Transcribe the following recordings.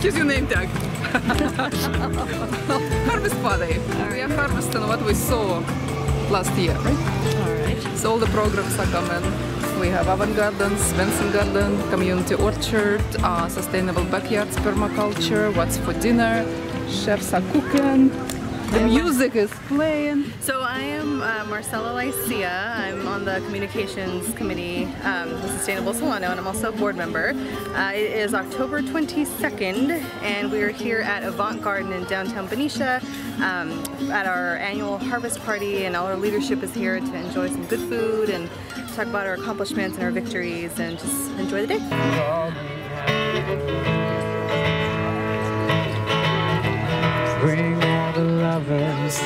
He's your name tag. harvest Party. We are harvesting what we saw last year, right? All right. So all the programs are coming. We have Avant Gardens, Benson Garden, Community Orchard, uh, Sustainable Backyards Permaculture, What's for Dinner, Chefs are cooking the music is playing. So I am uh, Marcella Lycia. I'm on the communications committee um, with Sustainable Solano and I'm also a board member. Uh, it is October 22nd and we are here at Avant Garden in downtown Benicia um, at our annual harvest party and all our leadership is here to enjoy some good food and talk about our accomplishments and our victories and just enjoy the day. Bring all the No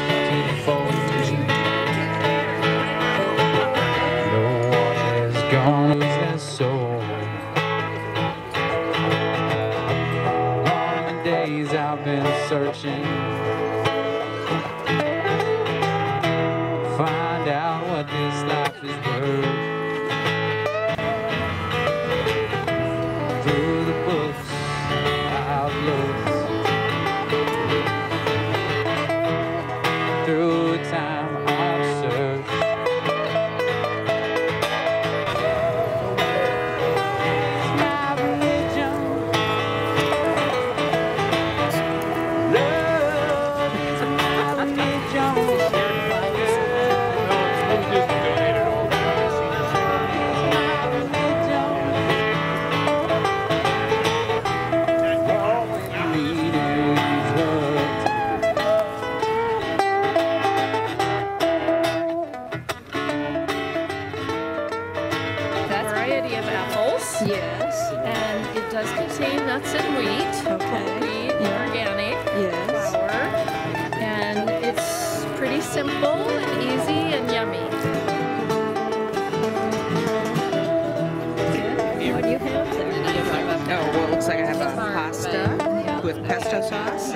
one their soul. Days I've been searching. Find out what this life is worth. Yes. And it does contain nuts and wheat. Okay. Whole wheat, Yeah. organic, Yes. flour. And it's pretty simple and easy and yummy. What do you have there? Oh, well, it looks like I have a pasta with pesto sauce.